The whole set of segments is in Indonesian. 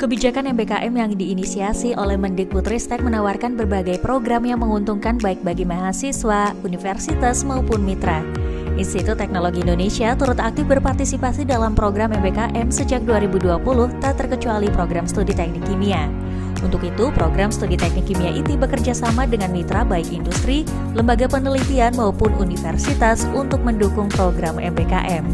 Kebijakan MBKM yang diinisiasi oleh Mendikbudristek menawarkan berbagai program yang menguntungkan baik bagi mahasiswa, universitas maupun mitra. Institut Teknologi Indonesia turut aktif berpartisipasi dalam program MBKM sejak 2020, tak terkecuali program studi teknik kimia. Untuk itu, program studi teknik kimia IT bekerja sama dengan mitra baik industri, lembaga penelitian maupun universitas untuk mendukung program MBKM.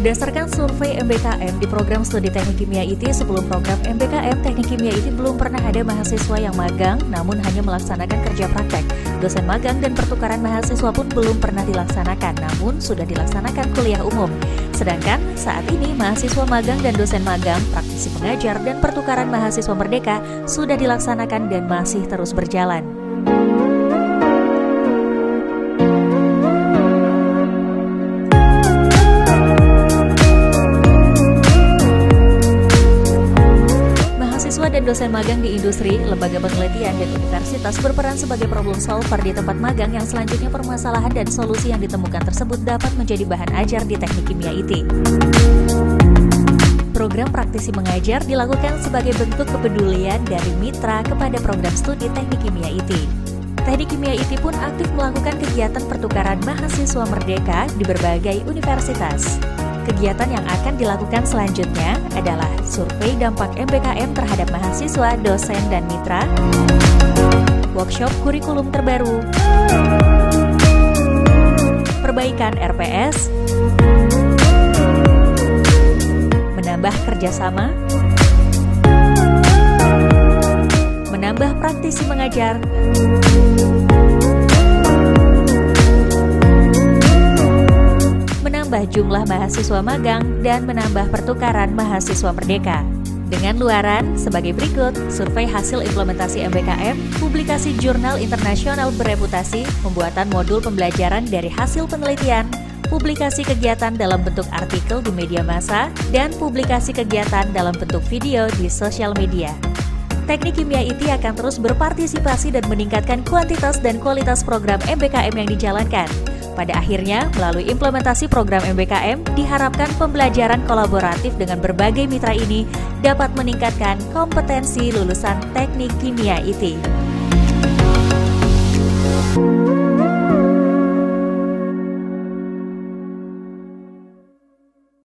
Berdasarkan survei MBKM di program studi teknik kimia IT sebelum program MBKM teknik kimia IT belum pernah ada mahasiswa yang magang namun hanya melaksanakan kerja praktek. Dosen magang dan pertukaran mahasiswa pun belum pernah dilaksanakan namun sudah dilaksanakan kuliah umum. Sedangkan saat ini mahasiswa magang dan dosen magang, praktisi pengajar dan pertukaran mahasiswa merdeka sudah dilaksanakan dan masih terus berjalan. Dosen magang di industri, lembaga penelitian, dan universitas berperan sebagai problem solver di tempat magang yang selanjutnya permasalahan dan solusi yang ditemukan tersebut dapat menjadi bahan ajar di teknik kimia IT. Program praktisi mengajar dilakukan sebagai bentuk kepedulian dari mitra kepada program studi teknik kimia IT. Teknik kimia IT pun aktif melakukan kegiatan pertukaran mahasiswa merdeka di berbagai universitas. Kegiatan yang akan dilakukan selanjutnya adalah survei dampak MBKM terhadap mahasiswa, dosen, dan mitra, workshop kurikulum terbaru, perbaikan RPS, menambah kerjasama, menambah praktisi mengajar, menambah jumlah mahasiswa magang dan menambah pertukaran mahasiswa merdeka. Dengan luaran sebagai berikut, survei hasil implementasi MBKM, publikasi jurnal internasional bereputasi, pembuatan modul pembelajaran dari hasil penelitian, publikasi kegiatan dalam bentuk artikel di media massa, dan publikasi kegiatan dalam bentuk video di sosial media. Teknik Kimia IT akan terus berpartisipasi dan meningkatkan kuantitas dan kualitas program MBKM yang dijalankan. Pada akhirnya, melalui implementasi program MBKM, diharapkan pembelajaran kolaboratif dengan berbagai mitra ini dapat meningkatkan kompetensi lulusan teknik kimia IT.